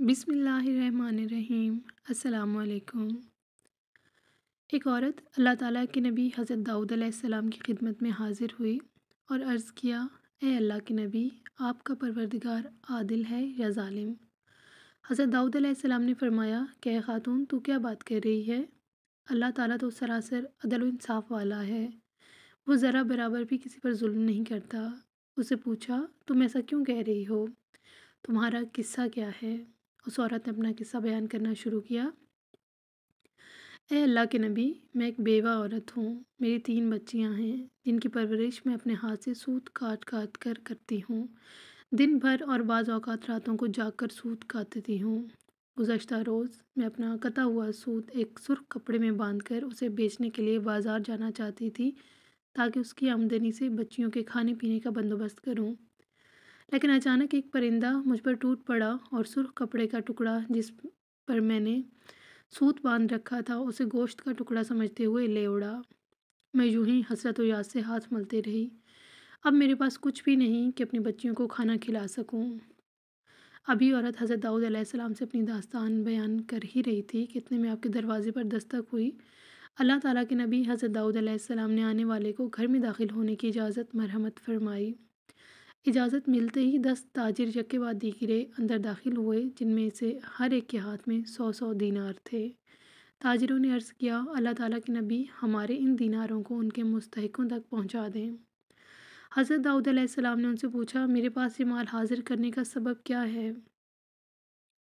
बिसमीम असलकुम एक औरत अल्लाह ताला के नबी हज़रत दाऊद अलैहिस्सलाम की खिदमत में हाज़िर हुई और अर्ज़ किया, ए अल्लाह के नबी, आपका परवरदिगार आदिल है या ालिम हज़रत दाऊद अलैहिस्सलाम ने फरमाया कि ख़ातून, तू क्या बात कर रही है? अल्लाह ताला तो सरासर अदल इंसाफ वाला है। वो ज़रा बराबर भी किसी पर जुल्म नहीं करता। उसे पूछा, तुम ऐसा क्यों कह रही हो? तुम्हारा किस्सा क्या है? उस औरत ने अपना किस्सा बयान करना शुरू किया। ए अल्लाह के नबी, मैं एक बेवा औरत हूँ। मेरी तीन बच्चियाँ हैं, जिनकी परवरिश मैं अपने हाथ से सूत काट काट कर करती हूँ। दिन भर और बाज़ अवत रातों को जाग कर सूत काटती हूँ। गुज्त रोज़ मैं अपना कटा हुआ सूत एक सुर्ख कपड़े में बाँध कर उसे बेचने के लिए बाज़ार जाना चाहती थी, ताकि उसकी आमदनी से बच्चियों के खाने पीने का बंदोबस्त करूँ। लेकिन अचानक एक परिंदा मुझ पर टूट पड़ा और सुर्ख कपड़े का टुकड़ा जिस पर मैंने सूत बाँध रखा था, उसे गोश्त का टुकड़ा समझते हुए ले उड़ा। मैं यूँ ही हसरत याद से हाथ मलते रही। अब मेरे पास कुछ भी नहीं कि अपनी बच्चियों को खाना खिला सकूँ। अभी औरत हज़रत दाऊद अलैहिस्सलाम से अपनी दास्तान बयान कर ही रही थी कि इतने में आपके दरवाज़े पर दस्तक हुई। अल्लाह ताला के नबी हज़रत दाऊद अलैहिस्सलाम ने आने वाले को घर में दाखिल होने की इजाज़त, मरहमत फरमाई। इजाज़त मिलते ही दस ताजिर यके बाद दीगरे अंदर दाखिल हुए, जिनमें से हर एक के हाथ में सौ सौ दीनार थे। ताजिरों ने अर्ज़ किया, अल्लाह ताला के नबी, हमारे इन दीनारों को उनके मुस्तकों तक पहुँचा दें। हज़रत दाऊद अलैहिस्सलाम ने उनसे पूछा, मेरे पास ये माल हाजिर करने का सबब क्या है?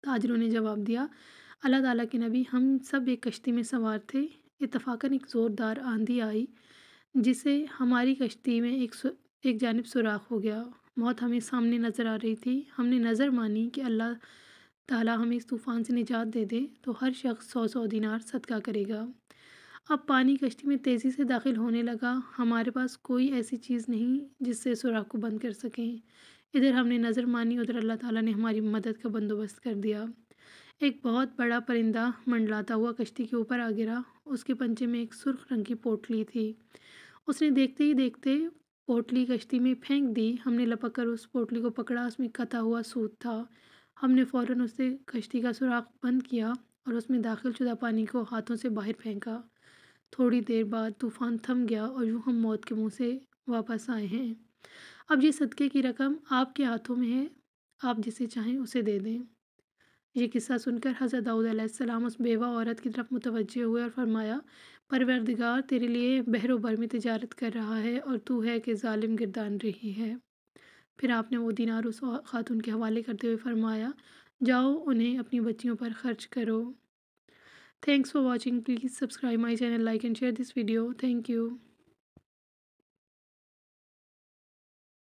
ताजरों ने जवाब दिया, अल्लाह ताला के नबी, हम सब एक कश्ती में सवार थे। इतफाक़न एक ज़ोरदार आंधी आई, जिसे हमारी कश्ती में एक एक जानब सुराख हो गया। मौत हमें सामने नज़र आ रही थी। हमने नज़र मानी कि अल्लाह ताला हमें इस तूफ़ान से निजात दे दे तो हर शख्स सौ सौ दिनार सदका करेगा। अब पानी कश्ती में तेज़ी से दाखिल होने लगा। हमारे पास कोई ऐसी चीज़ नहीं जिससे सुराख को बंद कर सकें। इधर हमने नज़र मानी, उधर अल्लाह ताला ने हमारी मदद का बंदोबस्त कर दिया। एक बहुत बड़ा परिंदा मंडलाता हुआ कश्ती के ऊपर आ गिरा। उसके पंचे में एक सुर्ख रंग की पोटली थी। उसने देखते ही देखते पोटली कश्ती में फेंक दी। हमने लपक कर उस पोटली को पकड़ा। उसमें कटा हुआ सूत था। हमने फ़ौर उससे कश्ती का सुराख बंद किया और उसमें दाखिल शुदा पानी को हाथों से बाहर फेंका। थोड़ी देर बाद तूफ़ान थम गया और यूँ हम मौत के मुँह से वापस आए हैं। अब ये सदक़े की रकम आपके हाथों में है। आप जिसे चाहें उसे दे दें। ये किस्सा सुनकर हज़रत दाऊद उस बेवा औरत की तरफ़ मुतवजह हुए और फरमाया, परवरदिगार तेरे लिए बहरो भर में तजारत कर रहा है और तू है कि ालिम गिरदान रही है। फिर आपने वो दिनार उस खातून के हवाले करते हुए फरमाया, जाओ, उन्हें अपनी बच्चियों पर ख़र्च करो। Thanks for watching please subscribe my channel like and share this video thank you